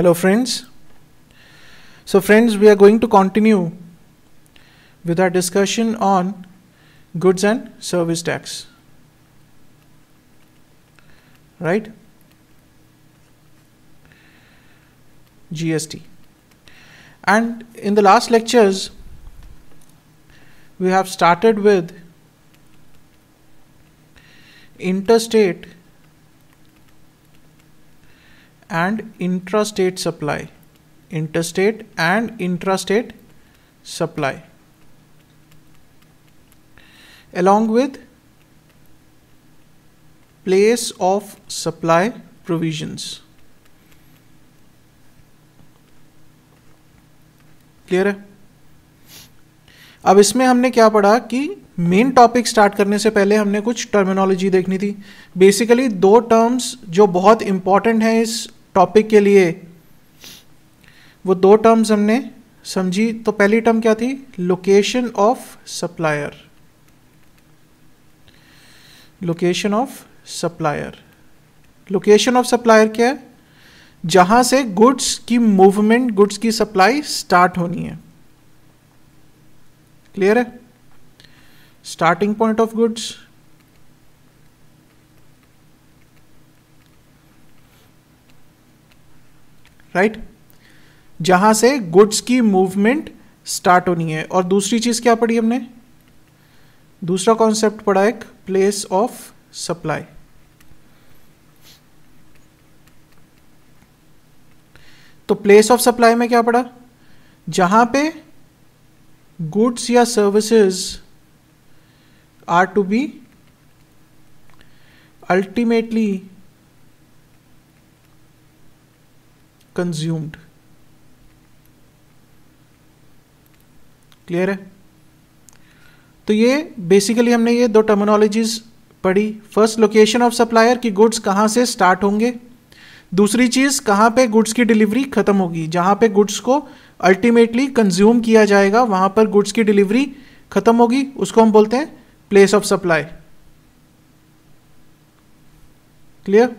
Hello friends. So friends, we are going to continue with our discussion on goods and service tax. Right? GST. And in the last lectures, we have started with interstate and intra state supply inter state and intra state supply along with place of supply provisions clear है? अब इसमें हमने क्या पढ़ा कि main topic start करने से पहले हमने कुछ टर्मिनोलॉजी देखनी थी. बेसिकली दो टर्म्स जो बहुत इंपॉर्टेंट हैं इस टॉपिक के लिए, वो दो टर्म्स हमने समझी तो पहली टर्म क्या थी? Location of supplier location of supplier location of supplier क्या है? जहाँ से गुड्स की मूवमेंट गुड्स की सप्लाई स्टार्ट होनी है. क्लियर है? Starting point of goods right? जहाँ से गुड्स की मूवमेंट स्टार्ट होनी है। और दूसरी चीज़ क्या पढ़ी हमने? दूसरा कॉन्सेप्ट पढ़ा एक प्लेस ऑफ़ सप्लाई तो प्लेस ऑफ़ सप्लाई में क्या पढ़ा? जहाँ पे गुड्स या services are to be ultimately consumed clear है? तो ये बेसिकली हमने ये दो टर्मिनोलॉजीज पढ़ी. फ़र्स्ट लोकेशन ऑफ़ सप्लायर की गुड्स कहाँ से स्टार्ट होंगे? दूसरी चीज़, कहाँ पे गुड्स की डिलीवरी खत्म होगी? जहाँ पे गुड्स को अल्टीमेटली कंज्यूम किया जाएगा, वहाँ पर गुड्स की डिलीवरी खत्म होगी, उसको हम बोलते हैं प्लेस ऑफ़ सप्लाई क्लियर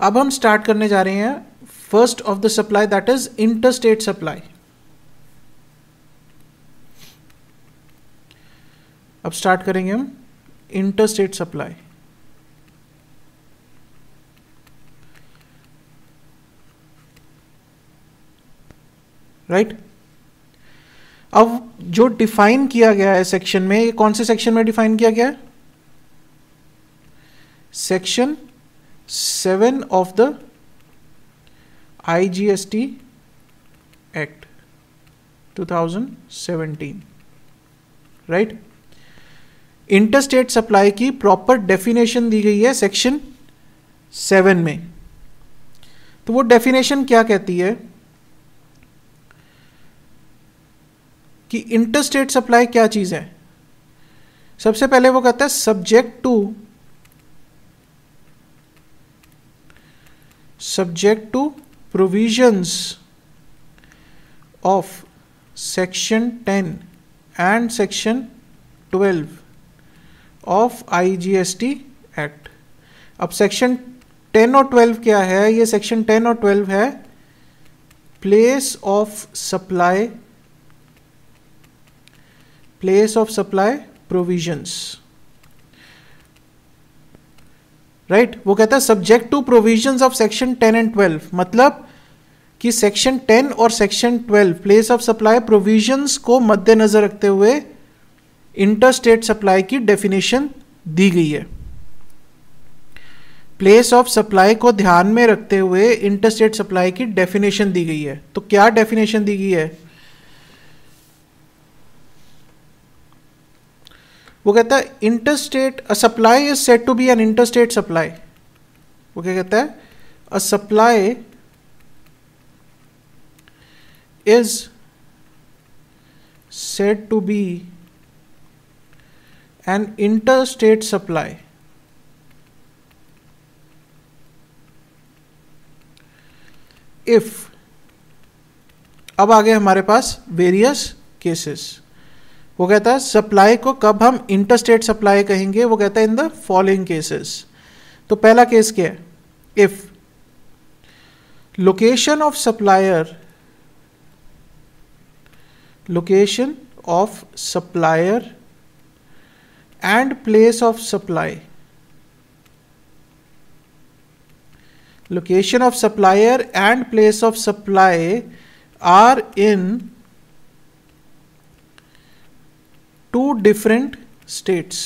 अब हम स्टार्ट करने जा रहे हैं first of the supply that is interstate supply अब स्टार्ट करेंगे हम इंटरस्टेट सप्लाई राइट अब जो डिफाइन किया गया है सेक्शन में, ये कौन से सेक्शन में डिफाइन किया गया है? Section seven of the IGST act 2017 right interstate supply की प्रॉपर डेफिनेशन दी गई है सेक्शन सेवन में। तो वो डेफिनेशन क्या कहती है? कि इंटरस्टेट सप्लाई क्या चीज़ है? सबसे पहले वो कहता है subject to subject to provisions of section ten and section twelve of IGST act अब सेक्शन टेन और ट्वेल्व क्या है? ये सेक्शन टेन और ट्वेल्व है। Place of supply place of supply provisions right right? वो कहता है subject to provision of section ten and twelve मतलब कि सेक्शन टेन और section twelve place of supply provisions को मद्देनजर रखते हुए इंटरस्टेट सप्लाई की डेफिनेशन दी गई है। प्लेस ऑफ़ सप्लाई को ध्यान में रखते हुए इंटरस्टेट सप्लाई की डेफिनेशन दी गई है। तो क्या डेफिनेशन दी गई है? वो कहता है interstate a supply is set to be an inter state supply वो क्या कहता है a supply is set to be an inter state supply if अब आ गए हमारे पास वेरियस केसेस वो कहता है सप्लाई को कब हम इंटर स्टेट सप्लाई कहेंगे? वो कहता है इन द फॉलोइंग केसेस तो पहला केस क्या है? If location of supplier location of supplier and place of supply location of supplier and place of supply are in two different states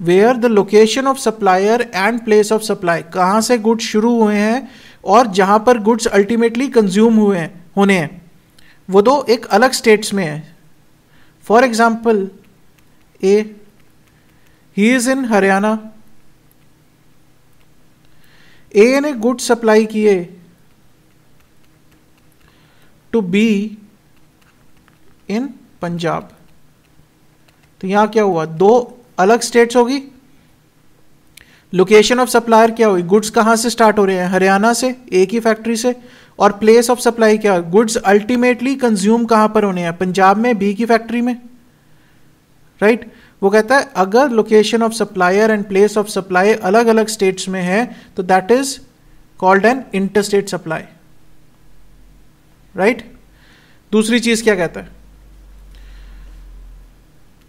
where the location of supplier and place of supply कहाँ से goods शुरू हुए हैं और जहाँ पर goods ultimately consume हुए हैं, होने हैं। वो दो एक अलग स्टेट्स में है। For example A he is in Haryana A ने गुड सप्लाई किए। To B in Punjab. तो यहाँ क्या हुआ? दो अलग स्टेट्स होगी। लोकेशन ऑफ़ सप्लायर क्या हुई? गुड्स कहाँ से स्टार्ट हो रहे हैं? हरियाणा से, एक ही फैक्ट्री से। और प्लेस ऑफ़ सप्लाई क्या? गुड्स अल्टीमेटली कंज्यूम कहाँ पर होने हैं? पंजाब में बी की फैक्ट्री में। Right right? वो कहता है, अगर location of supplier and place of supply अलग अलग स्टेट्स में है तो that is called an interstate supply right दूसरी चीज़ क्या कहता है?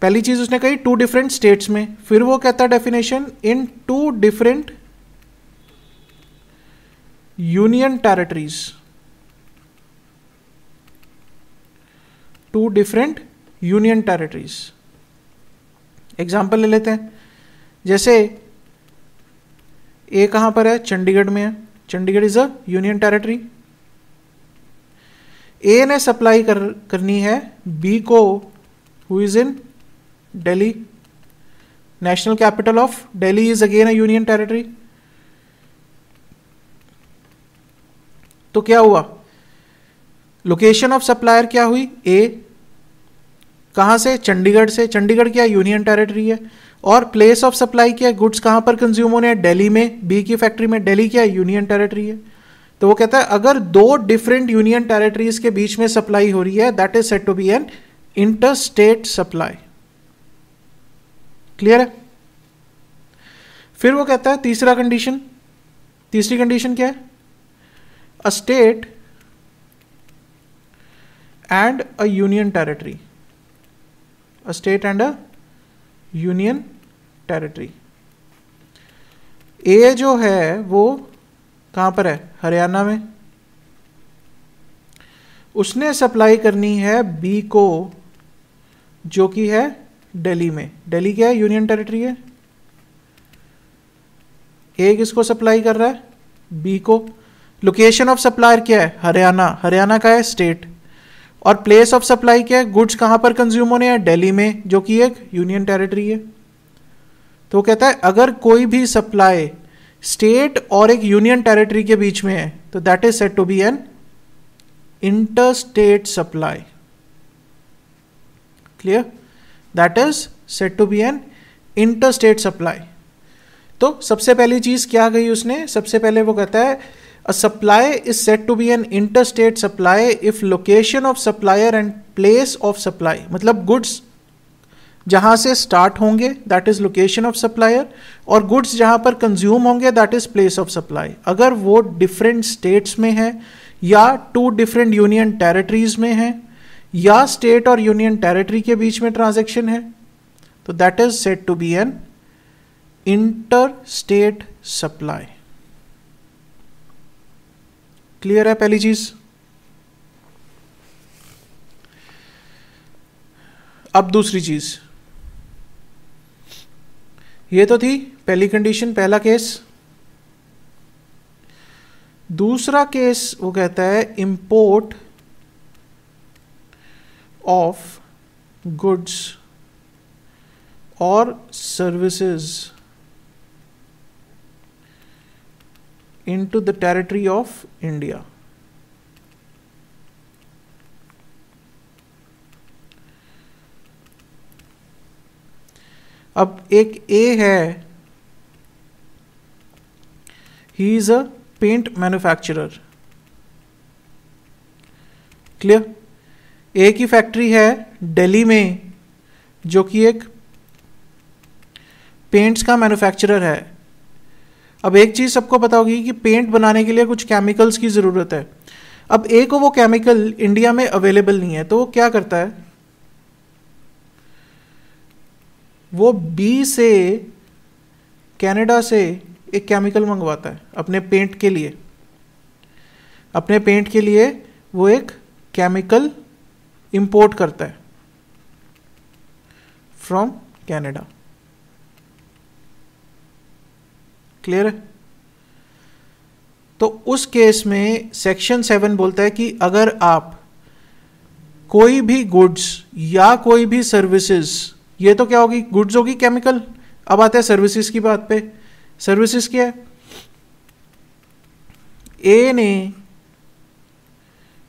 पहली चीज़ उसने कही टू डिफरेंट स्टेट्स में। फिर वो कहता definition in two different union territories two different union territories example ले लेते हैं। जैसे ए कहाँ पर है? चंडीगढ़ में है। Chandigarh is a union territory A ने सप्लाई कर, करनी है बी को who is in Delhi national capital of Delhi is again a union territory तो क्या हुआ? लोकेशन ऑफ़ सप्लायर क्या हुई? ए कहाँ से? चंडीगढ़ से। चंडीगढ़ क्या यूनियन टेरिटरी है? और प्लेस ऑफ़ सप्लाई क्या गुड्स कहाँ पर कंज्यूम होने हैं? दिल्ली में। बी की फैक्ट्री में। दिल्ली क्या यूनियन टेरिटरी है? तो वो कहता है, अगर दो डिफरेंट यूनियन टेरिटरीज के बीच में सप्लाई हो रही है that is set to be an inter state supply clear है? फिर वो कहता है, तीसरा कंडीशन तीसरी कंडीशन क्या है? A state and a union territory a state and a union territory A जो है, वो कहाँ पर है? हरियाणा में। उसने सप्लाई करनी है बी को, जो कि है दिल्ली में। दिल्ली क्या है? यूनियन टेरिटरी है। ए किसको सप्लाई कर रहा है? बी को। लोकेशन ऑफ़ सप्लायर क्या है? हरियाणा। हरियाणा का है स्टेट और प्लेस ऑफ़ सप्लाई क्या है? गुड्स कहाँ पर कंज्यूम होने हैं? दिल्ली में, जो कि एक यूनियन टेरिटरी है। तो कहता है, अगर कोई भी सप्लाई स्टेट और एक यूनियन टेरिटरी के बीच में है तो that is set to be an inter state supply clear that is set to be an inter state supply तो सबसे पहली चीज़ क्या कही उसने? सबसे पहले वो कहता है a supply is set to be an inter state supply if location of supplier and place of supply मतलब गुड्स जहाँ से स्टार्ट होंगे that is location of supplier और गुड्स जहाँ पर कंज्यूम होंगे that is place of supply अगर वो डिफरेंट स्टेट्स में है या टू डिफरेंट यूनियन टेरिटरीज में है या स्टेट और यूनियन टेरिटरी के बीच में ट्रांजेक्शन है तो that is set to be an inter state supply clear है पहली चीज़? अब दूसरी चीज़। ये तो थी पहली कंडीशन पहला केस दूसरा केस वो कहता है import of goods or services into the territory of India. अब एक ए है he is a paint manufacturer clear एक ही फैक्ट्री है दिल्ली में, जो कि एक पेंट्स का मैन्युफैक्चरर है। अब एक चीज़ सबको पता होगी कि पेंट बनाने के लिए कुछ केमिकल्स की ज़रूरत है। अब ए को वो केमिकल इंडिया में अवेलेबल नहीं है तो वो क्या करता है? वो बी से कनाडा से एक केमिकल मंगवाता है, अपने पेंट के लिए। अपने पेंट के लिए वो एक केमिकल इंपोर्ट करता है फ्रॉम कैनेडा क्लियर है? तो उस केस में सेक्शन सेवन बोलता है कि अगर आप कोई भी गुड्स या कोई भी सर्विसेज़ ये तो क्या होगी? गुड्स होगी केमिकल अब आते हैं सर्विसेज़ की बात पे। सर्विसेज़ क्या है? ए ने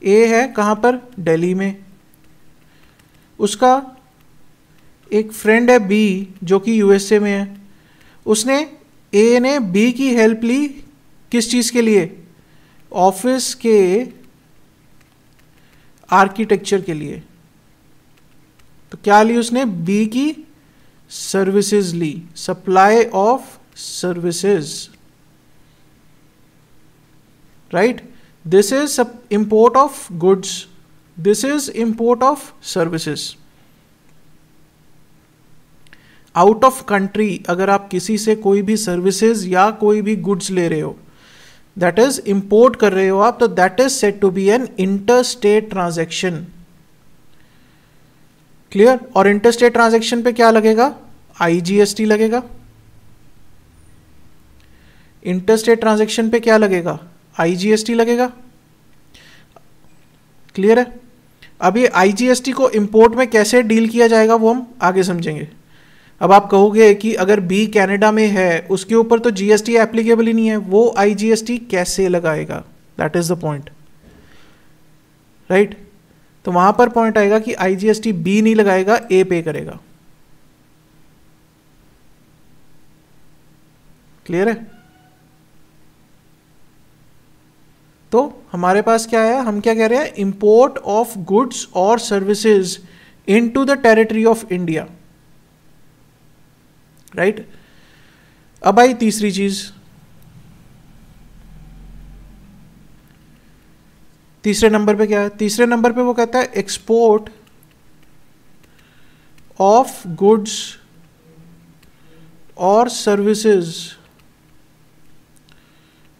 ए है कहाँ पर? दिल्ली में। उसका एक फ्रेंड है बी जो कि यूएसए में है। उसने ए ने बी की हेल्प ली किस चीज़ के लिए? ऑफ़िस के आर्किटेक्चर के लिए। तो क्या ली उसने? बी की services Lee. Supply of services right this is import of goods this is import of services out of country अगर आप किसी से कोई भी सर्विसेज़ या कोई भी गुड्स ले रहे हो दैट इज़ इंपोर्ट कर रहे हो आप तो that is set to be an inter state transaction clear और इंटर स्टेट ट्रांजेक्शन पे क्या लगेगा? आईजीएसटी लगेगा. इंटर स्टेट ट्रांजेक्शन पे क्या लगेगा? आईजीएसटी लगेगा. क्लियर है? अब ये आईजीएसटी को इंपोर्ट में कैसे डील किया जाएगा वो हम आगे समझेंगे। अब आप कहोगे कि अगर बी कनाडा में है, उसके ऊपर तो जीएसटी एप्लीकेबल ही नहीं है, वो आईजीएसटी कैसे लगाएगा? That is the point right तो वहाँ पर पॉइंट आएगा कि आईजीएसटी बी नहीं लगाएगा ए पे करेगा। क्लियर है? तो हमारे पास क्या है? हम क्या कह रहे हैं? इंपोर्ट ऑफ़ गुड्स और services into the territory of India right अब आई तीसरी चीज़। तीसरे नंबर पे क्या है? तीसरे नंबर पे वो कहता है एक्सपोर्ट ऑफ़ गुड्स और सर्विसेज़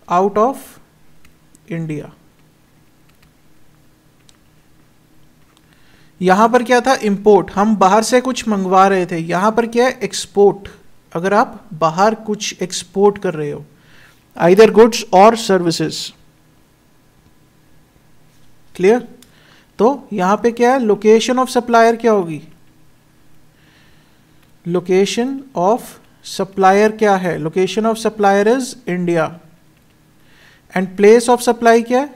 आउट ऑफ़ इंडिया। यहाँ पर क्या था? इंपोर्ट हम बाहर से कुछ मंगवा रहे थे। यहाँ पर क्या है? एक्सपोर्ट अगर आप बाहर कुछ एक्सपोर्ट कर रहे हो आइदर गुड्स और सर्विसेज़ क्लियर तो यहाँ पे क्या है? लोकेशन ऑफ़ सप्लायर क्या होगी? लोकेशन ऑफ़ सप्लायर क्या है? Location of supplier is India and place of supply क्या है?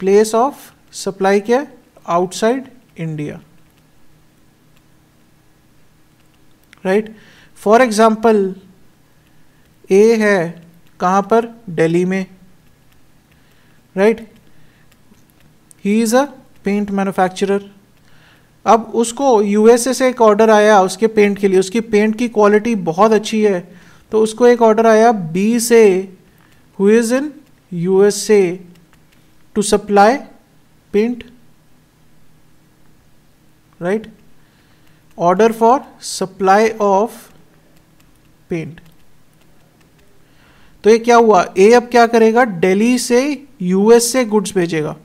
प्लेस ऑफ़ सप्लाई क्या है? Outside India right for example A है कहाँ पर? दिल्ली में. Right he is a paint manufacturer अब उसको यूएसए से एक ऑर्डर आया उसके पेंट के लिए. उसकी पेंट की क्वालिटी बहुत अच्छी है. तो उसको एक ऑर्डर आया बी से who is in USA to supply paint right order for supply of paint तो ये क्या हुआ? ए अब क्या करेगा? दिल्ली से यूएस से गुड्स भेजेगा।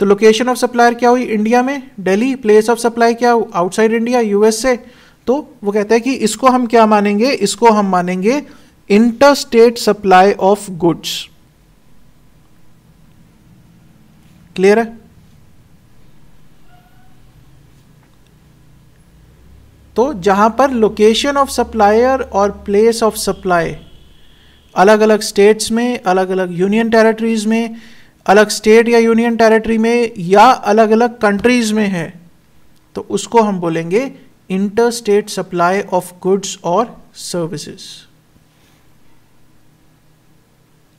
तो लोकेशन ऑफ़ सप्लायर क्या हुई? इंडिया में। दिल्ली प्लेस ऑफ़ सप्लाई क्या आउटसाइड इंडिया यूएस से तो वो कहता है कि इसको हम क्या मानेंगे? इसको हम मानेंगे inter state supply of goods clear है? तो जहाँ पर लोकेशन ऑफ़ सप्लायर और प्लेस ऑफ़ सप्लाई अलग अलग स्टेट्स में अलग अलग यूनियन टेरिटरीज में, अलग स्टेट या यूनियन टेरिटरी में या अलग अलग कंट्रीज़ में है तो उसको हम बोलेंगे स्टेट सप्लाई ऑफ़ गुड्स और सर्विसेज़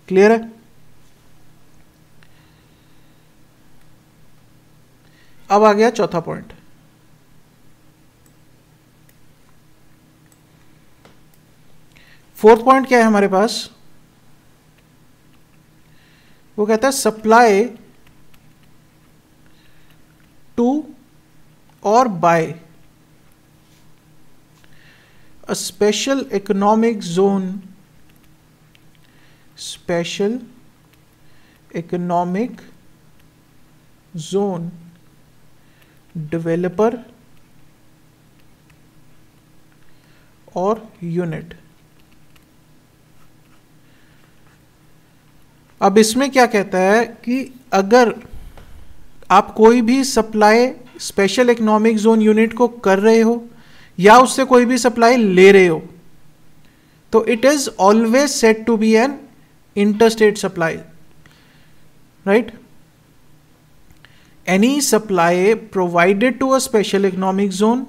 क्लियर है अब आ गया चौथा पॉइंट फोर्थ पॉइंट क्या है हमारे पास? वो कहता है सप्लाई टू और by a special economic zone special economic zone developer और यूनिट अब इसमें क्या कहता है कि अगर आप कोई भी supply special economic zone unit को कर रहे हो या उससे कोई भी सप्लाई ले रहे हो। तो it is always set to be an interstate supply right any supply provided to a special economic zone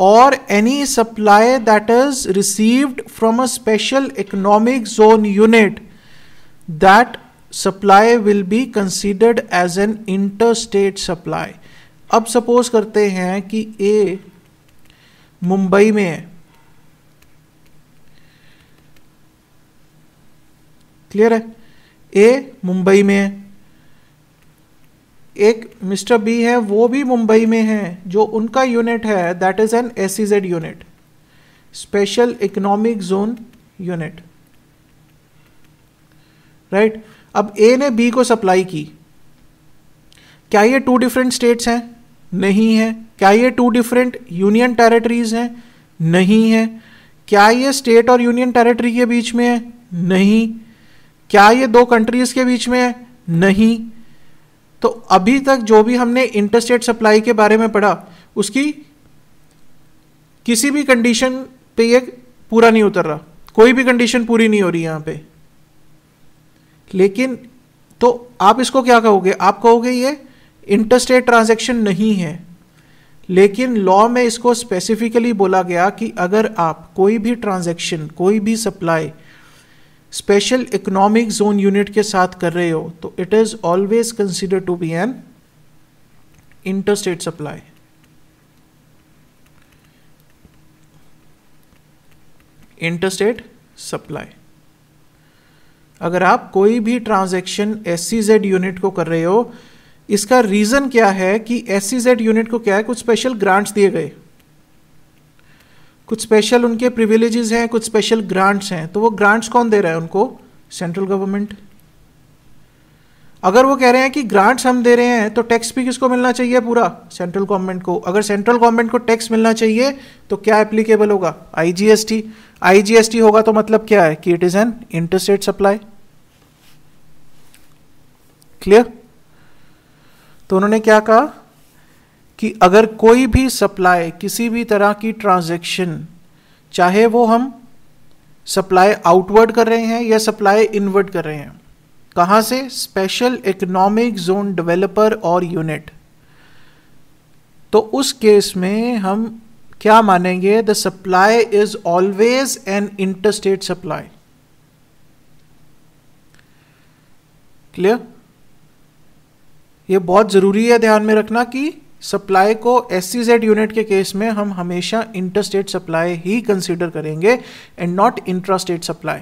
or any supply that is received from a special economic zone unit that supply will be considered as an interstate supply अब suppose करते हैं कि ए मुंबई में है। Clear है? ए मुंबई में है। एक मिस्टर बी है, वो भी मुंबई में है, जो उनका यूनिट है that is an S unit special economic zone unit right अब ए ने बी को सप्लाई की। क्या ये टू डिफरेंट स्टेट्स हैं? नहीं है। क्या ये टू डिफरेंट यूनियन टेरिटरीज हैं? नहीं है। क्या ये स्टेट और यूनियन टेरिटरी के बीच में है? नहीं। क्या ये दो कंट्रीज़ के बीच में है? नहीं। तो अभी तक जो भी हमने इंटरस्टेट सप्लाई के बारे में पढ़ा, उसकी किसी भी कंडीशन पे ये पूरा नहीं उतर रहा। कोई भी कंडीशन पूरी नहीं हो रही यहाँ पे। लेकिन तो आप इसको क्या कहोगे? आप कहोगे ये इंटरस्टेट ट्रांजैक्शन नहीं है। लेकिन लॉ में इसको स्पेसिफिकली बोला गया कि अगर आप कोई भी ट्रांजैक्शन, कोई भी supply special economic zone unit के साथ कर रहे हो तो it is always consider to be an interstate supply interstate supply अगर आप कोई भी ट्रांजैक्शन एस यूनिट को कर रहे हो इसका रीजन क्या है कि एससीजेड यूनिट को क्या है? कुछ स्पेशल ग्रांट्स दिए गए। कुछ स्पेशल उनके प्रिविलेजेस हैं, कुछ स्पेशल ग्रांट्स हैं। तो वो ग्रांट्स कौन दे रहा है उनको? सेंट्रल गवर्नमेंट अगर वो कह रहे हैं कि ग्रांट्स हम दे रहे हैं तो टैक्स भी किसको मिलना चाहिए पूरा? सेंट्रल गवर्नमेंट को। अगर सेंट्रल गवर्नमेंट को टैक्स मिलना चाहिए तो क्या एप्लीकेबल होगा? आईजीएसटी आईजीएसटी होगा तो मतलब क्या है? कि it is an interstate supply clear तो उन्होंने क्या कहा? कि अगर कोई भी सप्लाई, किसी भी तरह की ट्रांजैक्शन, चाहे वो हम सप्लाई आउटवर्ड कर रहे हैं या सप्लाई इनवर्ड कर रहे हैं, कहाँ से? स्पेशल इकोनॉमिक जोन डेवलपर और यूनिट। तो उस केस में हम क्या मानेंगे? The supply is always an interstate supply. Clear? ये बहुत ज़रूरी है ध्यान में रखना कि सप्लाई को एससीजेड यूनिट के केस में हम हमेशा इंटरस्टेट सप्लाई ही कंसीडर करेंगे and not intrastate supply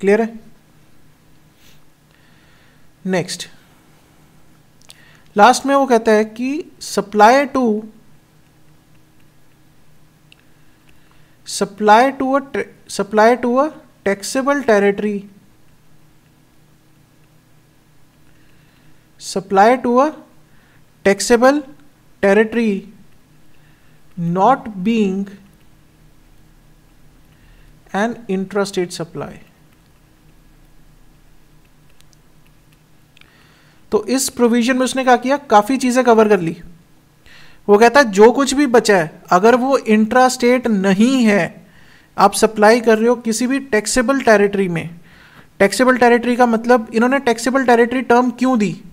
clear है? नेक्स्ट लास्ट में वो कहता है कि supply to supply to a supply to a taxable territory supply to a taxable territory not being an intrastate supply. तो इस प्रोविज़न में उसने क्या किया? काफ़ी चीज़ें कवर कर ली। वो कहता है, जो कुछ भी बचा है, अगर वो इंट्रा स्टेट नहीं है, आप सप्लाई कर रहे हो किसी भी टैक्सेबल टेरिटरी में। टैक्सेबल टेरिटरी का मतलब इन्होंने टैक्सेबल टेरिटरी टर्म क्यों दी?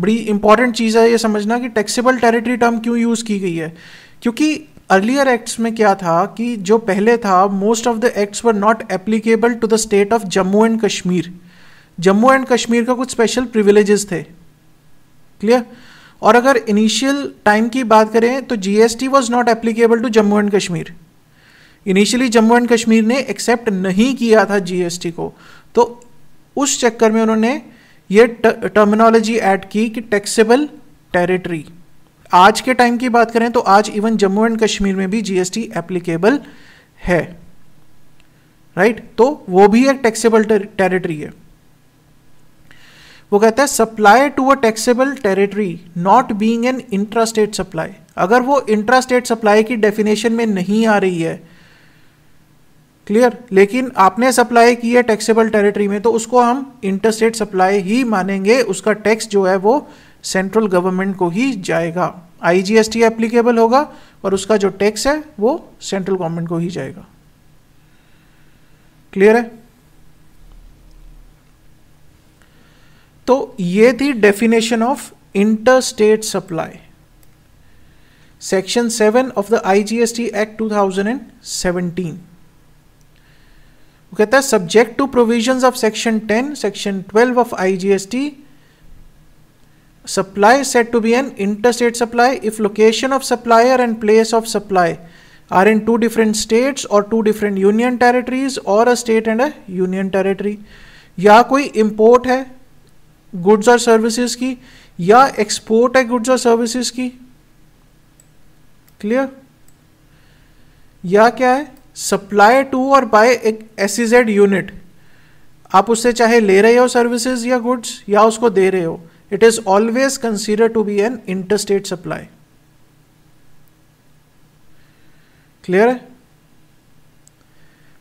बड़ी इंपॉर्टेंट चीज़ है ये समझना कि टैक्सेबल टेरिटरी टर्म क्यों यूज़ की गई है? क्योंकि अर्लियर एक्ट्स में क्या था कि जो पहले था most of the acts were not applicable to the state of Jammu and Kashmir Jammu and Kashmir का कुछ स्पेशल प्रिविलेजेस थे। क्लियर और अगर इनिशियल टाइम की बात करें तो GST was not applicable to Jammu and Kashmir initially Jammu and Kashmir ने एक्सेप्ट नहीं किया था जीएसटी को। तो उस चक्कर में उन्होंने ये टर्मिनोलॉजी ऐड की कि टैक्सेबल टेरिटरी आज के टाइम की बात करें तो आज इवन जम्मू एंड कश्मीर में भी जीएसटी एप्लीकेबल है। Right right? तो वो भी एक टैक्सेबल टेरिटरी है। वो कहता है supply to a taxable territory not being an intrastate supply अगर वो इंट्रास्टेट सप्लाई की डेफिनेशन में नहीं आ रही है क्लियर लेकिन आपने सप्लाई की है टैक्सेबल टेरिटरी में तो उसको हम इंटरस्टेट सप्लाई ही मानेंगे। उसका टैक्स जो है वो सेंट्रल गवर्नमेंट को ही जाएगा। आईजीएसटी एप्लीकेबल होगा और उसका जो टैक्स है वो सेंट्रल गवर्नमेंट को ही जाएगा। क्लियर है? तो ये थी definition of interstate supply section seven of the IGST act 2017 वो कहता है subject to provision of section ten section 12 of I G S T supply set to be an interstate supply if location of supplier and place of supply are in two different states or two different union territories or a state and a union territory या कोई import है goods और services की, या export है goods और services की clear या क्या है? सप्लाई टू और बाय एक एसीजेड यूनिट आप उससे चाहे ले रहे हो सर्विसेज़ या गुड्स या उसको दे रहे हो it is always consider to be an interstate supply clear है?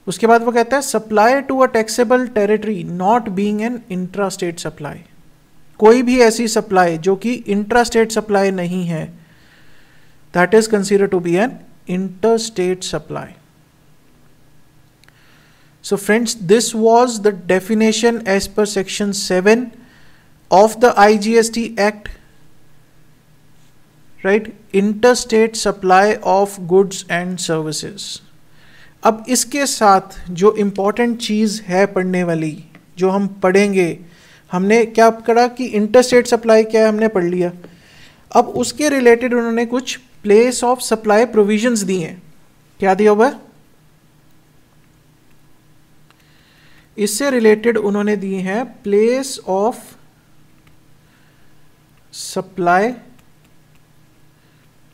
उसके बाद वो कहता है supply to a taxable territory not being an intrastate supply कोई भी ऐसी सप्लाई जो कि इंट्रास्टेट सप्लाई नहीं है that is consider to be an interstate supply so friends, this was the definition as per section 7 of the igst act, right? Interstate supply of goods and services. अब इसके साथ जो important चीज़ है पढ़ने वाली, जो हम पढ़ेंगे, हमने क्या करा कि इंटरस्टेट सप्लाई क्या है हमने पढ़ लिया। अब उसके रिलेटेड उन्होंने कुछ प्लेस ऑफ़ सप्लाई प्रोविजंस दिए हैं। क्या दिया हुआ इससे रिलेटेड उन्होंने दिए हैं place of supply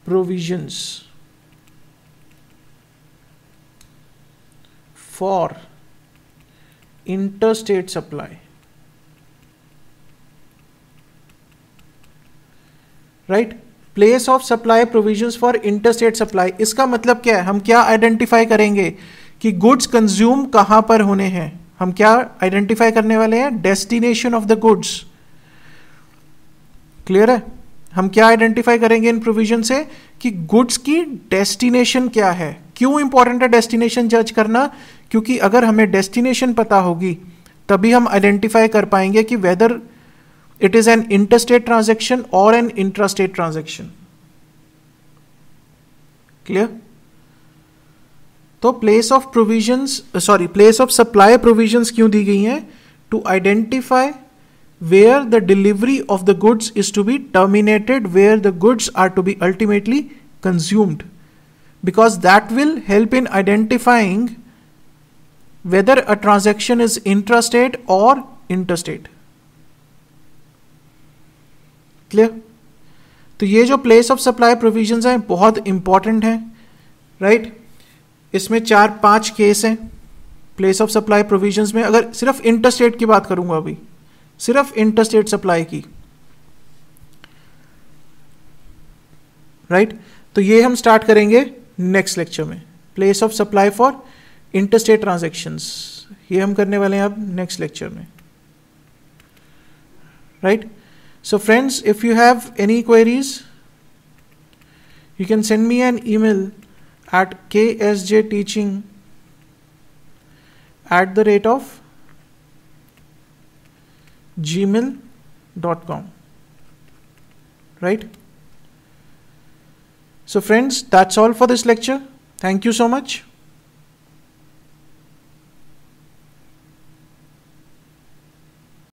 provisions for interstate supply right place of supply provision for interstate supply इसका मतलब क्या है? हम क्या आइडेंटिफाई करेंगे कि गुड्स कंज्यूम कहाँ पर होने हैं? हम क्या आइडेंटिफाई करने वाले हैं? Destination of the goods clear है? हम क्या आइडेंटिफाई करेंगे इन प्रोविज़न से? कि गुड्स की डेस्टिनेशन क्या है? क्यों इंपॉर्टेंट है डेस्टिनेशन जज करना? क्योंकि अगर हमें डेस्टिनेशन पता होगी, तभी हम आइडेंटिफाई कर पाएँगे कि whether it is an interstate transaction और एन इंट्रास्टेट ट्रांजेक्शन clear? तो place of provision sorry place of supply provision क्यों दी गई है? To identify where the delivery of the goods is to be terminated where the goods are to be ultimately consumed because that will help in identifying whether a transaction is interstate और interstate clear तो ये जो place of supply provision है, बहुत important है right right? इसमें चार पाँच केस हैं प्लेस ऑफ़ सप्लाई प्रोविजंस में। अगर सिर्फ़ इंटरस्टेट की बात करूँगा अभी सिर्फ़ इंटरस्टेट सप्लाई की। Right right? तो ये हम स्टार्ट करेंगे नेक्स्ट लेक्चर में। Place of supply for interstate transactions ये हम करने वाले हैं अब नेक्स्ट लेक्चर में। Right right? So friends, if you have any queries, you can send me an email ksj teaching at the rate of gmail.com. Right? So friends, that's all for this lecture. Thank you so much.